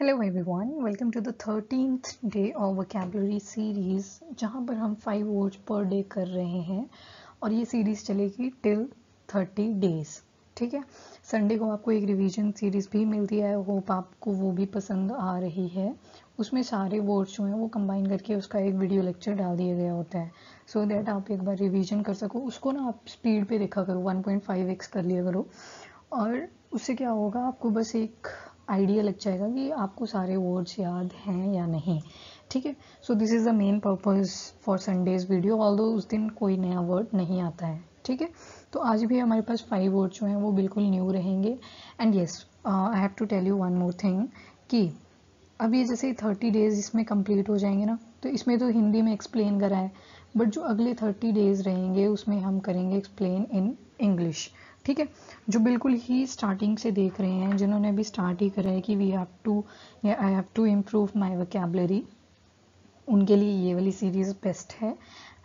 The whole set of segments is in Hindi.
Hello everyone welcome to the thirteenth day of vocabulary series जहाँ पर हम फाइव वर्ड्स पर डे कर रहे हैं और ये सीरीज़ चलेगी टिल थर्टी डेज़ ठीक है? संडे को आपको एक रिवीजन सीरीज़ भी मिलती है। होप आपको वो भी पसंद आ रही है। उसमें सारे वर्ड्स जो हैं वो कंबाइन करके उसका एक वीडियो लेक्चर डाल दिया गया होता है। सो so दैट आप एक बार रिवीजन कर सको। उसको ना आप स्पीड पे देखा करो। 1.5 एक्स कर लिया करो। और उससे क्या होगा? आपको बस एक आइडिया लग जाएगा कि आपको सारे वर्ड्स याद हैं या नहीं। ठीक है? So this is the main purpose for Sunday's video all उस दिन कोई नया वर्ड नहीं आता है। ठीक है? तो आज भी हमारे पास फाइव वर्ड जो हैं, वो बिल्कुल न्यू रहेंगे। And yes I have to tell you one more thing कि अब ये जैसे थर्टी डेज़ इसमें कंप्लीट हो जाएँगे ना तो इसमें तो हिंदी में एक्सप्लेन करा है बट जो अगले थर्टी डेज़ रहेंगे, उसमें हम करेंगे एक्सप्लेन इन इंग्लिश ठीक है? जो बिल्कुल ही स्टार्टिंग से देख रहे हैं, जिन्होंने अभी स्टार्ट ही करा है कि वी हैव टू या I have to improve my vocabulary उनके लिए ये वाली सीरीज़ बेस्ट है.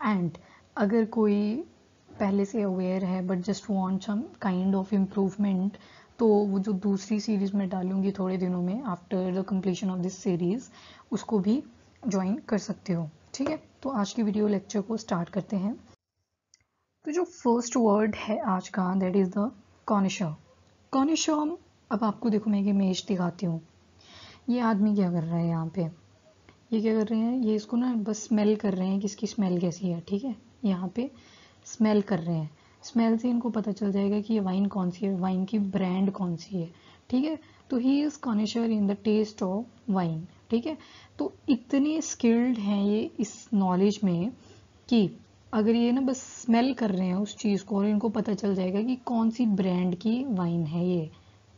एंड अगर कोई पहले से अवेयर है but just want some kind of improvement तो वो जो दूसरी सीरीज़ में डालूँगी थोड़े दिनों में after the completion of this series उसको भी ज्वाइन कर सकते हो. ठीक है? तो आज की वीडियो लेक्चर को स्टार्ट करते हैं. तो जो फ़र्स्ट वर्ड है आज का that is the connoisseur connoisseur अब आपको देखो मैं एक इमेज दिखाती हूँ। ये आदमी क्या कर रहा है यहाँ पे? ये क्या कर रहे हैं? ये इसको ना बस स्मेल कर रहे हैं कि इसकी स्मेल कैसी है, ठीक है? यहाँ पे स्मेल कर रहे हैं। स्मेल से इनको पता चल जाएगा कि ये वाइन कौन सी है वाइन की ब्रांड कौन सी है, ठीक है? तो he is connoisseur in the taste of wine ठीक है? तो इतने स्किल्ड हैं ये इस नॉलेज में कि अगर ये ना बस स्मेल कर रहे हैं उस चीज़ को और इनको पता चल जाएगा कि कौन सी ब्रांड की वाइन है ये,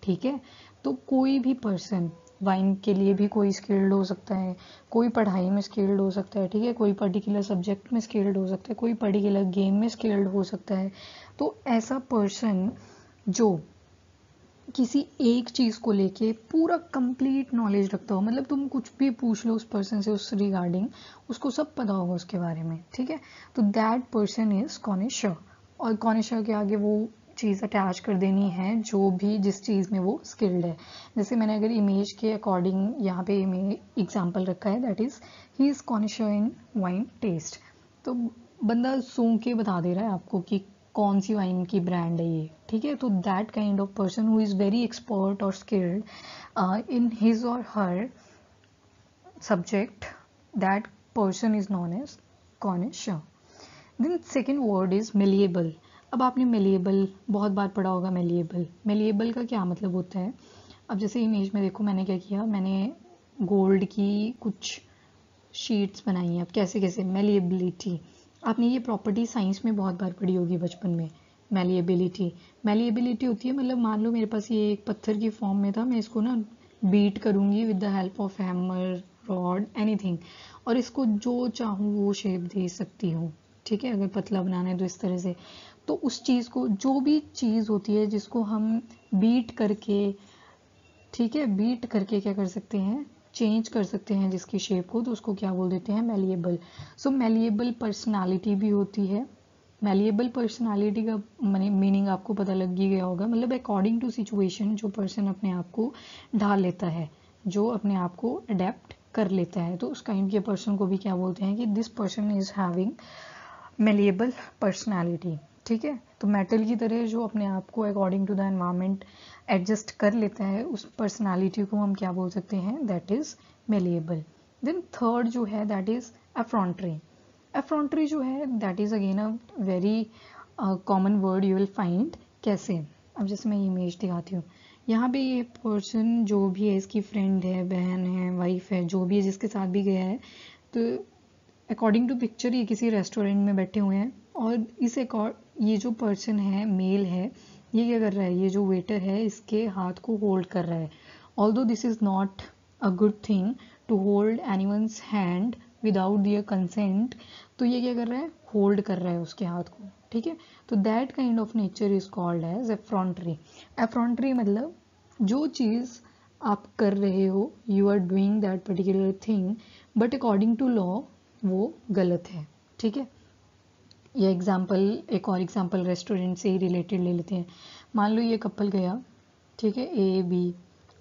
ठीक है? तो कोई भी पर्सन वाइन के लिए भी कोई स्किल्ड हो सकता है, कोई पढ़ाई में स्किल्ड हो सकता है, ठीक है? कोई पर्टिकुलर सब्जेक्ट में स्किल्ड हो सकता है, कोई पर्टिकुलर गेम में स्किल्ड हो सकता है। तो ऐसा पर्सन जो किसी एक चीज़ को लेके पूरा कंप्लीट नॉलेज रखता हो। मतलब तुम कुछ भी पूछ लो उस पर्सन से उस रिगार्डिंग उसको सब पता होगा उसके बारे में, ठीक है? तो दैट पर्सन इज़ कॉनिशर और कॉनिशर के आगे वो चीज़ अटैच कर देनी है, जो भी जिस चीज़ में वो स्किल्ड है। जैसे मैंने अगर इमेज के अकॉर्डिंग यहाँ पे एग्ज़ाम्पल रखा है that is he is connoisseur in wine taste तो बंदा सूंघ के बता दे रहा है आपको कि कौन सी वाइन की ब्रांड है ये? ठीक है? तो that kind of person who is very expert और स्किल्ड इन हिज और her subject that person is known as connoisseur then second word is malleable अब आपने मेलिएबल बहुत बार पढ़ा होगा मेलिएबल मेलिएबल का क्या मतलब होता है? अब जैसे इमेज में देखो, मैंने क्या किया? मैंने गोल्ड की कुछ शीट्स बनाई हैं। अब कैसे कैसे मेलिएबिलिटी आपने ये प्रॉपर्टी साइंस में बहुत बार पढ़ी होगी बचपन में मेलिएबिलिटी मेलिएबिलिटी होती है मतलब मान लो मेरे पास ये एक पत्थर की फॉर्म में था, मैं इसको ना बीट करूँगी with the help of hammer rod anything और इसको जो चाहूँ वो शेप दे सकती हूँ, ठीक है? अगर पतला बनाना है तो इस तरह से. तो उस चीज़ को, जो भी चीज़ होती है जिसको हम बीट करके, ठीक है? बीट करके क्या कर सकते हैं? चेंज कर सकते हैं जिसकी शेप को तो उसको क्या बोल देते हैं? मेलिएबल सो मेलिएबल पर्सनालिटी भी होती है। मेलिएबल पर्सनालिटी का मैंने मीनिंग आपको पता लग ही गया होगा। मतलब अकॉर्डिंग टू सिचुएशन जो पर्सन अपने आप को ढाल लेता है, जो अपने आप को अडेप्ट कर लेता है तो उस काइंड के पर्सन को भी क्या बोलते हैं कि this person is having malleable personality ठीक है? तो मेटल की तरह जो अपने आप को according to the environment adjust कर लेता है, उस पर्सनालिटी को हम क्या बोल सकते हैं? That is malleable then third जो है दैट इज़ एफ्रॉन्ट्री एफ्रॉन्ट्री जो है that is again a very common word you will find कैसे? अब जैसे मैं इमेज दिखाती हूँ। यहाँ पे ये पर्सन जो भी है, इसकी फ्रेंड है, बहन है वाइफ है, जो भी है, जिसके साथ भी गया है तो अकॉर्डिंग टू पिक्चर ये किसी रेस्टोरेंट में बैठे हुए हैं और इस ये जो पर्सन है मेल है, ये क्या कर रहा है? ये जो वेटर है, इसके हाथ को होल्ड कर रहा है। Although this is not a good thing to hold anyone's hand without their consent तो ये क्या कर रहा है? होल्ड कर रहा है उसके हाथ को, ठीक है? तो that kind of nature is called as effrontery effrontery मतलब जो चीज़ आप कर रहे हो you are doing that particular thing but according to law वो गलत है ठीक है? ये एग्ज़ाम्पल एक और एग्ज़ाम्पल रेस्टोरेंट से ही रिलेटेड ले लेते हैं। मान लो ये कपल गया ठीक है ए बी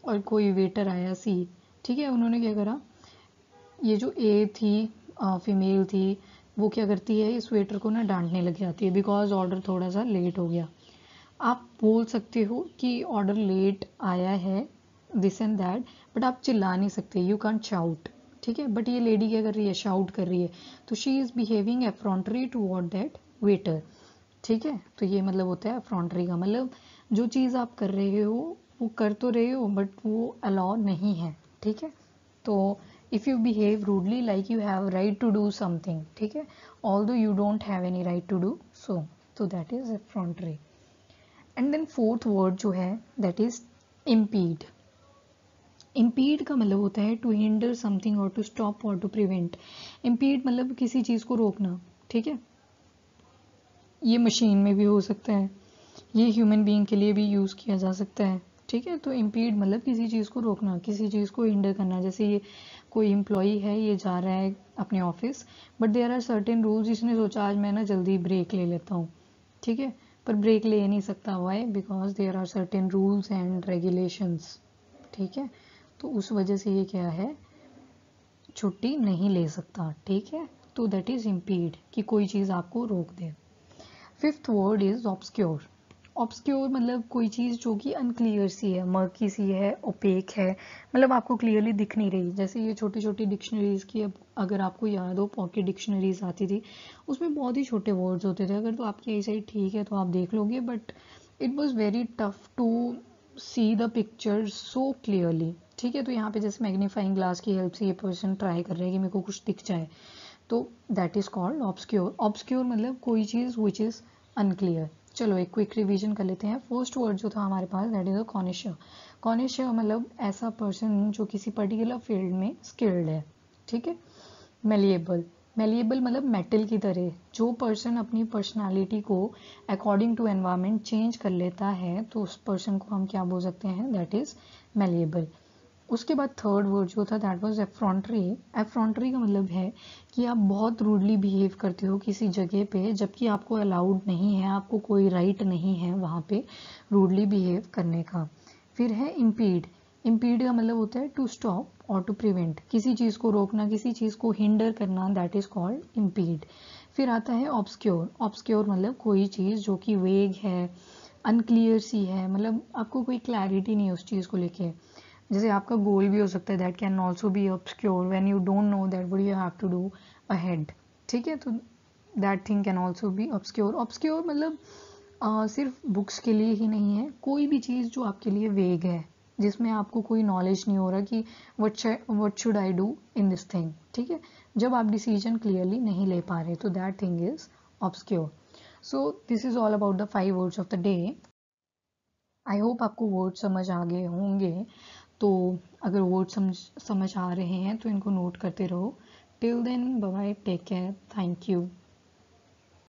और कोई वेटर आया सी ठीक है? उन्होंने क्या करा? ये जो ए थी आ, फीमेल थी वो क्या करती है? इस वेटर को ना डांटने लग जाती है बिकॉज़ ऑर्डर थोड़ा सा लेट हो गया। आप बोल सकते हो कि ऑर्डर लेट आया है दिस एंड दैट बट आप चिल्ला नहीं सकते यू कैंट शाउट ठीक है? बट ये लेडी क्या कर रही है शाउट कर रही है तो she is behaving effrontery to what that waiter ठीक है? तो ये मतलब होता है एफ्रॉन्ट्री का मतलब जो चीज़ आप कर रहे हो, वो कर तो रहे हो बट वो अलाउ नहीं है। ठीक है? तो if you behave rudely like you have right to do something ठीक है? Although you don't have any right to do so तो that is effrontery and then fourth word जो है दैट इज़ इम्पीड इम्पीड का मतलब होता है टू हिंडर समथिंग और टू स्टॉप और टू प्रिवेंट इम्पीड मतलब किसी चीज़ को रोकना, ठीक है? ये मशीन में भी हो सकता है, ये ह्यूमन बीइंग के लिए भी यूज़ किया जा सकता है, ठीक है? तो इम्पीड मतलब किसी चीज़ को रोकना, किसी चीज़ को हिंडर करना। जैसे ये कोई एम्प्लॉई है, ये जा रहा है अपने office but there are certain rules इसने सोचा, आज मैं ना जल्दी ब्रेक ले लेता हूँ ठीक है? पर ब्रेक ले नहीं सकता हुआ है because there are certain rules and regulations ठीक है? तो उस वजह से ये क्या है? छुट्टी नहीं ले सकता, ठीक है? तो दैट इज़ इम्पीड कि कोई चीज़ आपको रोक दे। Fifth word is obscure obscure मतलब कोई चीज़ जो कि अनक्लियर सी है मर्की सी है ओपेक है मतलब आपको क्लियरली दिख नहीं रही। जैसे ये छोटी छोटी डिक्शनरीज की अब अगर आपको याद हो पॉकेट डिक्शनरीज आती थी, उसमें बहुत ही छोटे वर्ड्स होते थे। अगर तो आपकी ऐसे ठीक है तो आप देख लोगे but it was very tough to see the picture so clearly ठीक है तो यहाँ पे जैसे मैग्नीफाइंग ग्लास की हेल्प से ये पर्सन ट्राई कर रहे हैं कि मेरे को कुछ दिख जाए। तो that is called obscure obscure मतलब कोई चीज़ विच इज़ अनक्लियर चलो एक क्विक रिवीजन कर लेते हैं। फ़र्स्ट वर्ड जो था हमारे पास दैट इज़ अ कॉनिशियर कॉनिशियर मतलब ऐसा पर्सन जो किसी पर्टिकुलर फ़ील्ड में स्किल्ड है। ठीक है? मेलिएबल मेलिएबल मतलब मेटल की तरह। जो पर्सन अपनी पर्सनालिटी को अकॉर्डिंग टू एनवायरमेंट चेंज कर लेता है तो उस पर्सन को हम क्या बोल सकते हैं? दैट इज़ मेलिएबल उसके बाद थर्ड वर्ड जो था दैट वाज एफ्रॉन्ट्री एफ्रॉन्ट्री का मतलब है कि आप बहुत रूडली बिहेव करते हो किसी जगह पे, जबकि आपको अलाउड नहीं है, आपको कोई राइट right नहीं है वहाँ पे रूडली बिहेव करने का। फिर है इम्पीड इम्पीड का मतलब होता है टू स्टॉप और टू प्रिवेंट किसी चीज़ को रोकना, किसी चीज़ को हिंडर करना दैट इज़ कॉल्ड इम्पीड फिर आता है ऑब्सक्योर ऑब्सक्योर मतलब कोई चीज़ जो कि वेग है अनक्लियर सी है मतलब आपको कोई क्लैरिटी नहीं है उस चीज़ को लेके। जैसे आपका गोल भी हो सकता है that can also be obscure when you don't know that would you have to do ahead ठीक है? तो that thing can also be obscure obscure मतलब uh, सिर्फ़ बुक्स के लिए ही नहीं है कोई भी चीज़ जो आपके लिए वेग है जिसमें आपको कोई नॉलेज नहीं हो रहा कि what what should I do in this thing ठीक है? जब आप डिसीज़न क्लियरली नहीं ले पा रहे तो that thing is obscure so this is all about the five words of the day I hope आपको वर्ड समझ आ गए होंगे. तो अगर वर्ड समझ समझ आ रहे हैं तो इनको नोट करते रहो. Till then bye take care thank you